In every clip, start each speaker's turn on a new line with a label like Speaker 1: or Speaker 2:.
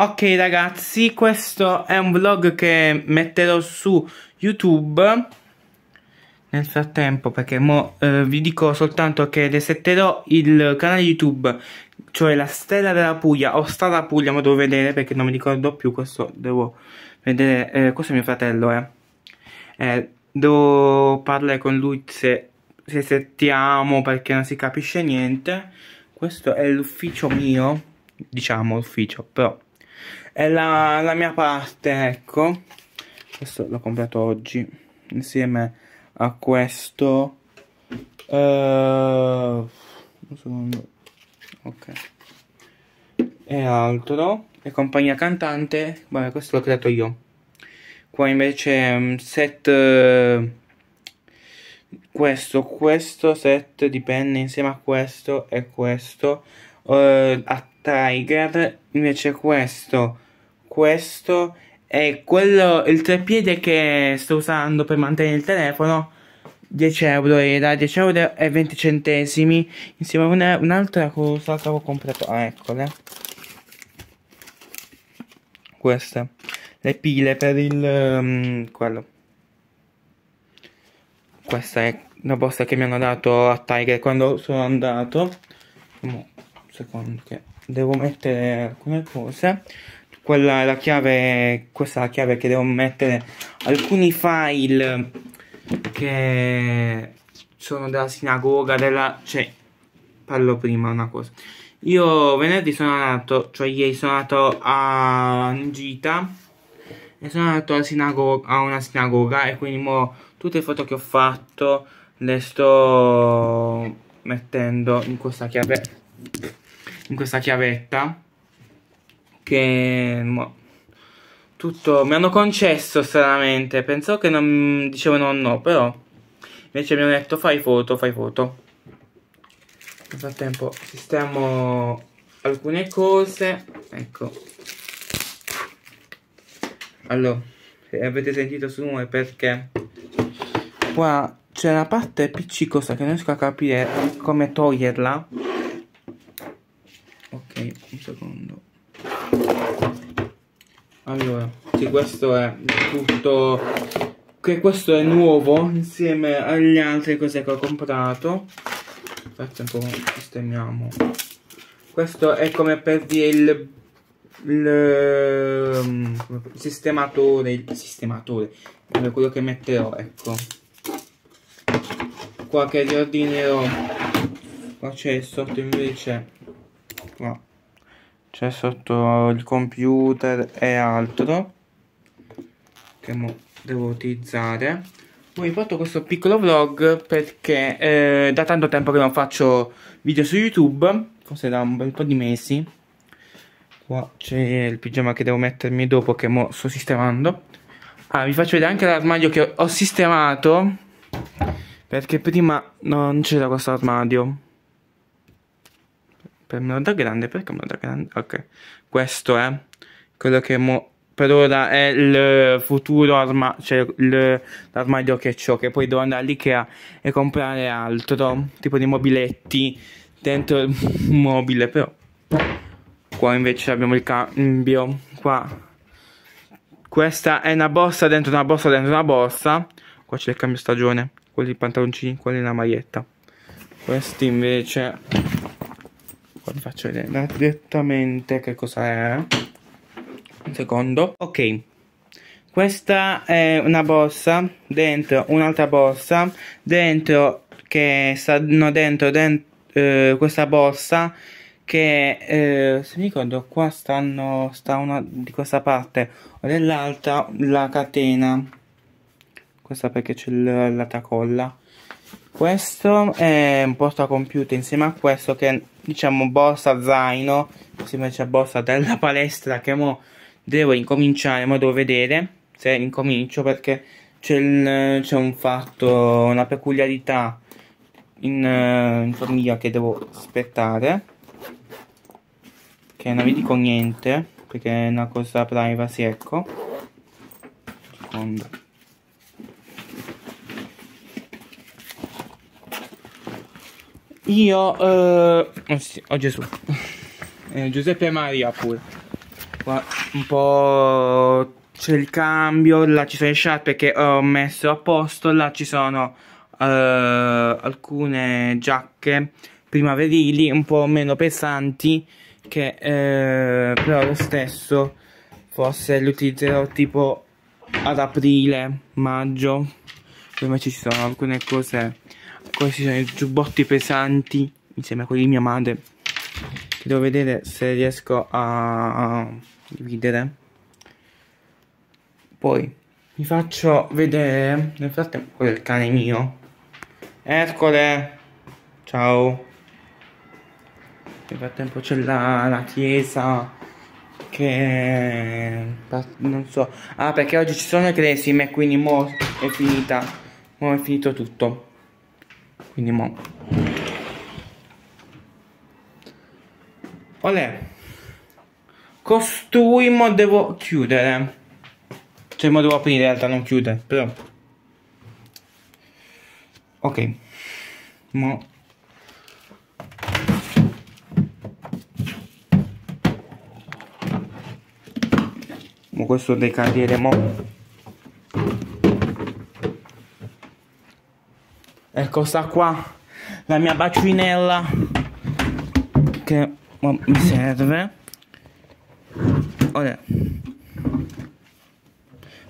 Speaker 1: Ok ragazzi, questo è un vlog che metterò su YouTube nel frattempo perché mo, eh, vi dico soltanto che resetterò il canale YouTube cioè la Stella della Puglia o Stella Puglia ma devo vedere perché non mi ricordo più questo devo vedere eh, questo è mio fratello eh. eh devo parlare con lui se, se settiamo perché non si capisce niente questo è l'ufficio mio diciamo ufficio però è la, la mia parte ecco. Questo l'ho comprato oggi insieme a questo uh, un secondo. Ok. E altro e compagnia cantante. Vabbè questo l'ho creato io. Qua invece um, set uh, questo questo set di penne insieme a questo e questo. Uh, a Tiger invece questo questo e quello il treppiede che sto usando per mantenere il telefono 10 euro era 10 euro e 20 centesimi insieme a un'altra cosa che avevo comprato ah eccole. Queste le pile per il um, quello. Questa è una borsa che mi hanno dato a Tiger quando sono andato. Un secondo che devo mettere alcune cose quella è la chiave questa è la chiave che devo mettere. Alcuni file che sono della sinagoga della cioè parlo prima una cosa. Io venerdì sono andato cioè ieri sono andato a gita e sono andato a una sinagoga e quindi mo tutte le foto che ho fatto le sto mettendo in questa chiave in questa chiavetta che mo, tutto mi hanno concesso stranamente. Pensavo che non dicevano no però invece mi hanno detto fai foto fai foto. Nel frattempo sistemo alcune cose ecco. Allora se avete sentito su rumore perché qua c'è una parte appiccicosa che non riesco a capire come toglierla. Ok un secondo allora sì questo è tutto che questo è nuovo insieme agli altri cose che ho comprato. Aspetta un po' sistemiamo. Questo è come per dire il il, um, sistematore il sistematore quello che metterò ecco. Qua che riordinerò qua c'è sotto invece qua c'è sotto il computer e altro che devo utilizzare. Ho fatto questo piccolo vlog perché eh, da tanto tempo che non faccio video su youtube forse da un bel po' di mesi. Qua c'è il pigiama che devo mettermi dopo che mo sto sistemando. Ah vi faccio vedere anche l'armadio che ho sistemato perché prima non c'era questo armadio per me da grande perché me da grande? Ok. Questo è quello che per ora è il futuro armadio cioè l'armadio che ho che poi devo andare all'Ikea e comprare altro tipo di mobiletti dentro il mobile però qua invece abbiamo il cambio qua. Questa è una borsa dentro una borsa dentro una borsa. Qua c'è il cambio stagione quelli pantaloncini quelli la maglietta. Questi invece qua vi faccio vedere direttamente che cosa è. Un secondo. Ok. Questa è una borsa dentro un'altra borsa dentro che stanno dentro, dentro eh, questa borsa che eh, se mi ricordo qua stanno sta una di questa parte o dell'altra la catena. Questa perché c'è la tracolla questo è un portacomputer insieme a questo che diciamo borsa zaino insieme c'è borsa della palestra che mo devo incominciare ma devo vedere se incomincio perché c'è un fatto una peculiarità in, in famiglia che devo aspettare che non vi dico niente perché è una cosa privacy ecco. Secondo io eh, oh, sì, oh Gesù. Eh, Giuseppe Maria pure. Qua un po' c'è il cambio là ci sono le sciarpe che ho messo a posto là ci sono uh, alcune giacche primaverili un po' meno pesanti che eh, però lo stesso forse li utilizzerò tipo ad aprile maggio. Poi invece ci sono alcune cose questi sono i giubbotti pesanti insieme a quelli di mia madre che devo vedere se riesco a dividere. Poi vi faccio vedere nel frattempo quello è il cane mio. Ercole! Ciao! Nel frattempo c'è la, la chiesa che non so. Ah perché oggi ci sono le cresime quindi mo è finita. Mo è finito tutto quindi mo. Olè. Costui mo devo chiudere. Cioè mo devo aprire in realtà non chiudere però. Ok. Mo. Mo questo decadremo ecco qua la mia bacinella che mi serve ora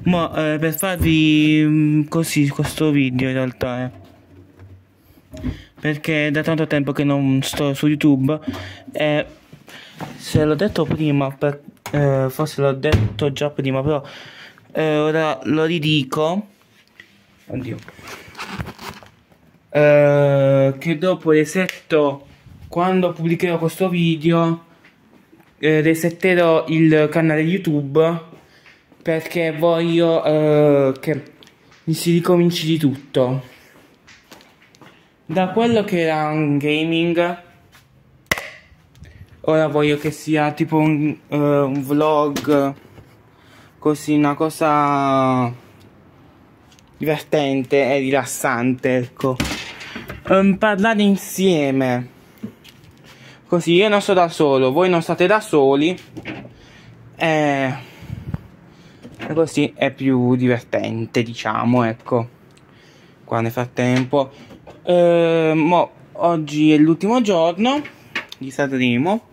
Speaker 1: mo eh, per farvi mm, così questo video in realtà eh. perché da tanto tempo che non sto su youtube e se l'ho detto prima per eh, forse l'ho detto già prima, però eh, ora lo ridico. Oddio. Eh, che dopo resetto, quando pubblicherò questo video, eh, resetterò il canale YouTube perché voglio eh, che si ricominci di tutto. Da quello che era un gaming ora voglio che sia tipo un, uh, un vlog così una cosa divertente e rilassante ecco um, parlare insieme così io non sto da solo voi non state da soli e, così è più divertente diciamo ecco qua nel frattempo uh, mo, oggi è l'ultimo giorno di Sanremo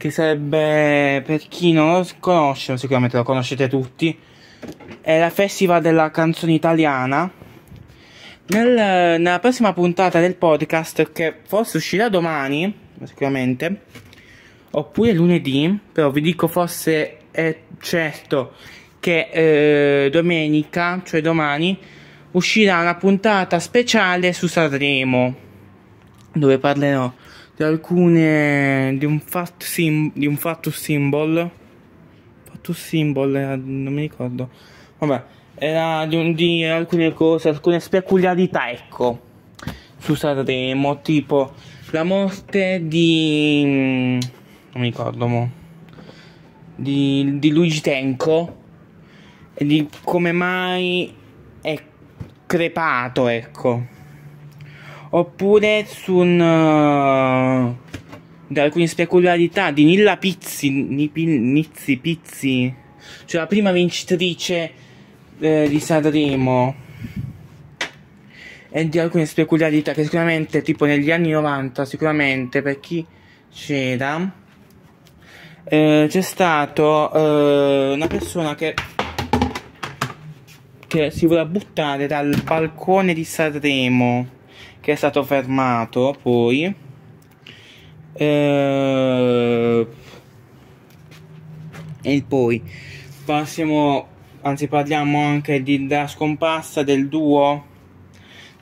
Speaker 1: che sarebbe per chi non lo conosce, sicuramente lo conoscete tutti, è la festival della canzone italiana. Nel, nella prossima puntata del podcast, che forse uscirà domani, sicuramente, oppure lunedì, però vi dico forse è certo che eh, domenica, cioè domani, uscirà una puntata speciale su Sanremo, dove parlerò di alcune di un fact sim, di un fatto symbol. Fatto symbol eh, non mi ricordo. Vabbè era di, di alcune cose alcune peculiarità ecco su Sanremo tipo la morte di non mi ricordo mo di, di Luigi Tenco e di come mai è crepato ecco. Oppure su un, uh, di alcune specularietà di Nilla Pizzi, Nizzi Pizzi, cioè la prima vincitrice eh, di Sanremo e di alcune specularietà che sicuramente tipo negli anni 90 sicuramente per chi c'era eh, c'è stato eh, una persona che che si voleva buttare dal balcone di Sanremo che è stato fermato poi eh, e poi passiamo anzi parliamo anche di, della scomparsa del duo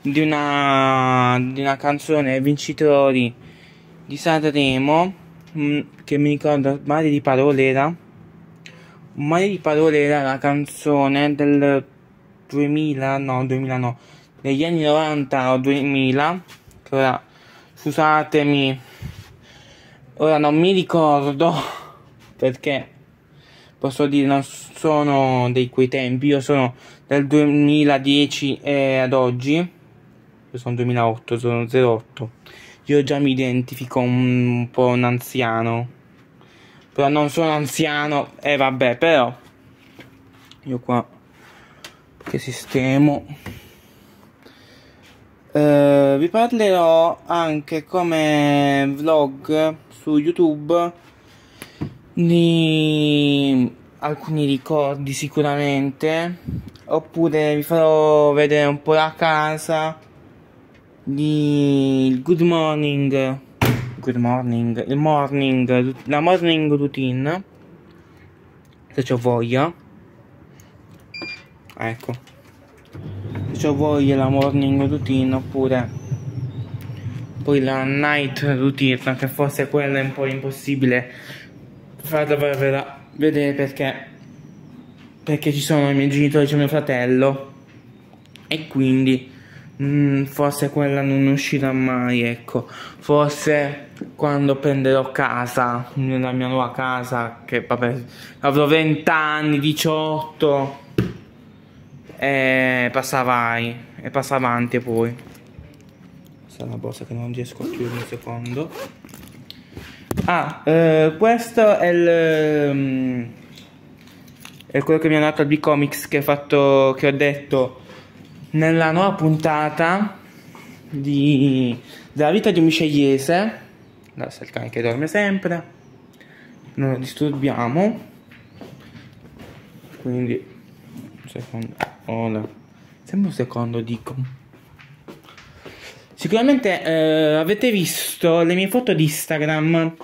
Speaker 1: di una, di una canzone vincitori di Sanremo mm, che mi ricordo male di parole era. Un male di parole era la canzone del 2000 no 2000 no negli anni 90 o 2000 che ora scusatemi ora non mi ricordo perché posso dire non sono di quei tempi io sono del 2010 e ad oggi. Io sono 2008 sono 08 io già mi identifico un, un po' un anziano. Però non sono anziano e eh, vabbè però io qua che sistemo. Eh, vi parlerò anche come vlog su youtube di alcuni ricordi sicuramente. Oppure vi farò vedere un po' la casa di good morning. Good morning il morning la morning routine. Se ho voglia. Ecco. Se ho voglia la morning routine oppure poi la night routine che forse quella è un po' impossibile farla vedere. Perché? Perché ci sono i miei genitori c'è mio fratello. E quindi mm, forse quella non uscirà mai ecco. Forse quando prenderò casa nella mia nuova casa che vabbè avrò 20 anni 18 e passa vai e passa avanti poi. Questa è una borsa che non riesco a chiudere un secondo ah. Eh, questo è il um, è quello che mi ha dato al B-Comics che, che ho detto nella nuova puntata di, della vita di un micegliese adesso il cane che dorme sempre. Non lo disturbiamo. Quindi un secondo ora sempre un secondo dico. Sicuramente eh, avete visto le mie foto di Instagram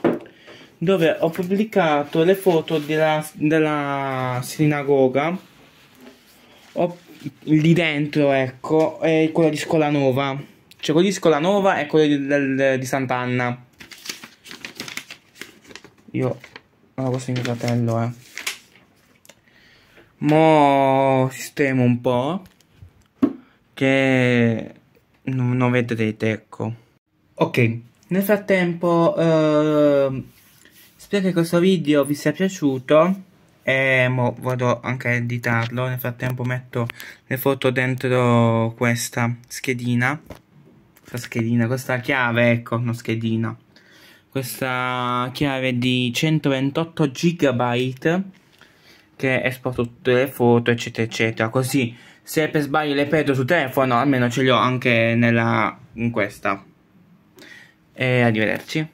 Speaker 1: dove ho pubblicato le foto della, della sinagoga. Ho, lì dentro ecco è quella di Scolanova cioè quello di Scolanova e quello di, del, di Sant'Anna. Io non questo è mio fratello eh. Mo sistemo un po' che non, non vedrete ecco. Ok. Nel frattempo eh, Spero che questo video vi sia piaciuto e mo vado anche a editarlo. Nel frattempo metto le foto dentro questa schedina. Questa schedina, questa chiave, ecco, una schedina. Questa chiave di 128 GB che esporto tutte le foto, eccetera, eccetera. Così se per sbaglio le perdo sul telefono, almeno ce le ho anche nella, in questa. E arrivederci.